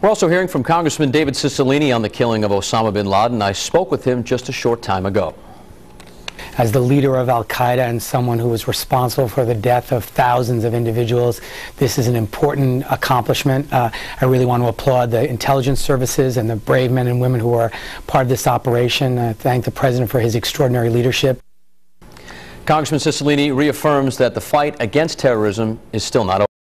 We're also hearing from Congressman David Cicilline on the killing of Osama bin Laden. I spoke with him just a short time ago. As the leader of Al Qaeda and someone who was responsible for the death of thousands of individuals, this is an important accomplishment. Uh, I really want to applaud the intelligence services and the brave men and women who are part of this operation. I thank the President for his extraordinary leadership. Congressman Cicilline reaffirms that the fight against terrorism is still not over.